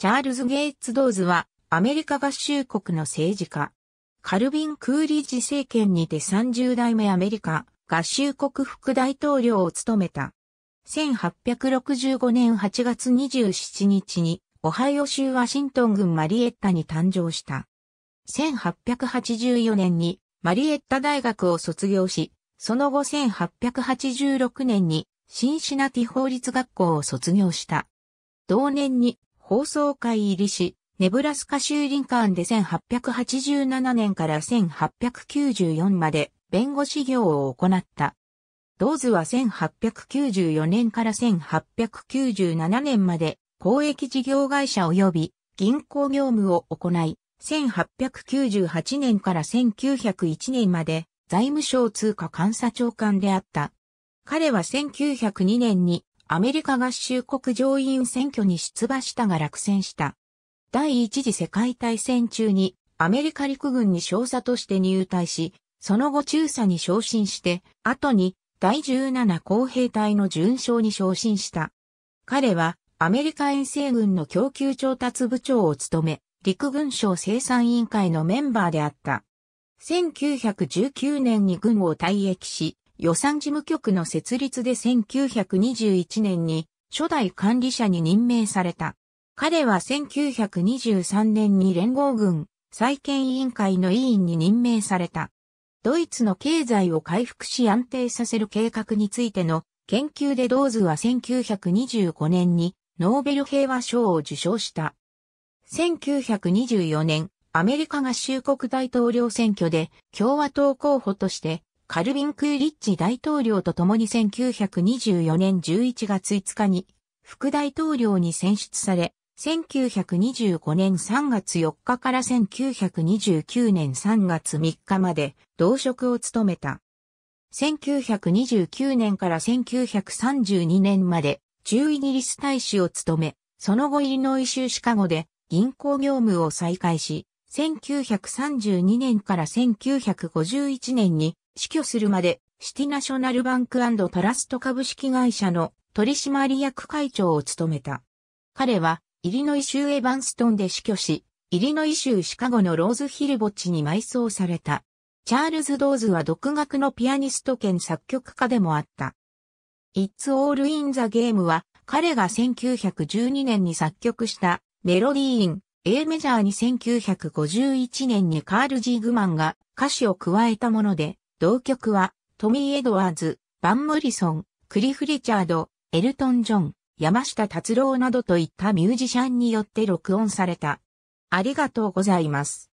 チャールズ・ゲイツ・ドーズはアメリカ合衆国の政治家。カルビン・クーリッジ政権にて30代目アメリカ合衆国副大統領を務めた。1865年8月27日にオハイオ州ワシントン郡マリエッタに誕生した。1884年にマリエッタ大学を卒業し、その後1886年にシンシナティ法律学校を卒業した。同年に放送会入りし、ネブラスカ州リンカーンで1887年から1894まで弁護士業を行った。ドーズは1894年から1897年まで公益事業会社及び銀行業務を行い、1898年から1901年まで財務省通貨監査長官であった。彼は1902年にアメリカ合衆国上院選挙に出馬したが落選した。第一次世界大戦中にアメリカ陸軍に少佐として入隊し、その後中佐に昇進して、後に第17公兵隊の準将に昇進した。彼はアメリカ遠征軍の供給調達部長を務め、陸軍省生産委員会のメンバーであった。1919年に軍を退役し、予算事務局の設立で1921年に初代管理者に任命された。彼は1923年に連合軍再建委員会の委員に任命された。ドイツの経済を回復し安定させる計画についての研究でドーズは1925年にノーベル平和賞を受賞した。1924年、アメリカ合衆国大統領選挙で共和党候補としてカルビン・クーリッチ大統領と共に1924年11月5日に副大統領に選出され、1925年3月4日から1929年3月3日まで同職を務めた。1929年から1932年まで中イギリス大使を務め、その後イリノイ州シカゴで銀行業務を再開し、1932年から1951年に死去するまでシティナショナルバンクトラスト株式会社の取締役会長を務めた。彼はイリノイ州エバンストンで死去し、イリノイ州シカゴのローズヒル墓地に埋葬された。チャールズ・ドーズは独学のピアニスト兼作曲家でもあった。It's All in the Game は彼が1912年に作曲したメロディーイン A メジャーに1951年にカール・ジーグマンが歌詞を加えたもので、同曲はトミー・エドワーズ、バン・モリソン、クリフ・リチャード、エルトン・ジョン、山下達郎などといったミュージシャンによって録音された。ありがとうございます。